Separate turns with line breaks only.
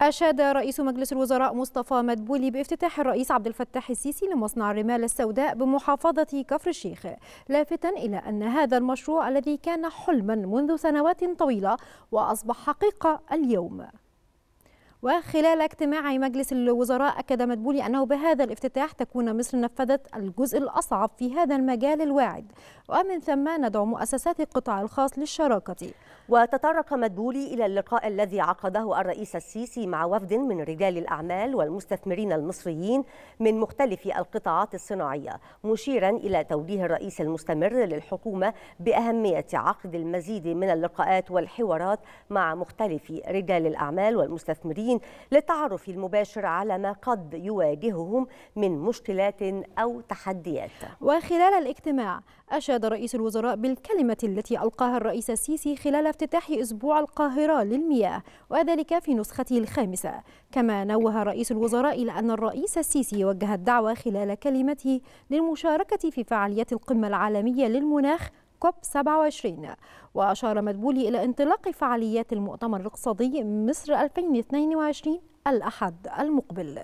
أشاد رئيس مجلس الوزراء مصطفى مدبولي بافتتاح الرئيس عبد الفتاح السيسي لمصنع الرمال السوداء بمحافظة كفر الشيخ لافتا إلى أن هذا المشروع الذي كان حلما منذ سنوات طويلة وأصبح حقيقة اليوم. وخلال اجتماع مجلس الوزراء أكد مدبولي أنه بهذا الافتتاح تكون مصر نفذت الجزء الأصعب في هذا المجال الواعد ومن ثم ندعو مؤسسات القطاع الخاص للشراكة.
وتطرق مدبولي إلى اللقاء الذي عقده الرئيس السيسي مع وفد من رجال الأعمال والمستثمرين المصريين من مختلف القطاعات الصناعية مشيرا إلى توجيه الرئيس المستمر للحكومة بأهمية عقد المزيد من اللقاءات والحوارات مع مختلف رجال الأعمال والمستثمرين للتعرف المباشر على ما قد يواجههم من مشكلات أو تحديات.
وخلال الاجتماع أشاد رئيس الوزراء بالكلمة التي ألقاها الرئيس السيسي خلال افتتاح أسبوع القاهرة للمياه وذلك في نسخته الخامسة. كما نوه رئيس الوزراء إلى أن الرئيس السيسي وجه الدعوة خلال كلمته للمشاركة في فعاليات القمة العالمية للمناخ كوب 27 وأشار مدبولي إلى انطلاق فعاليات المؤتمر الاقتصادي مصر 2022 الأحد المقبل.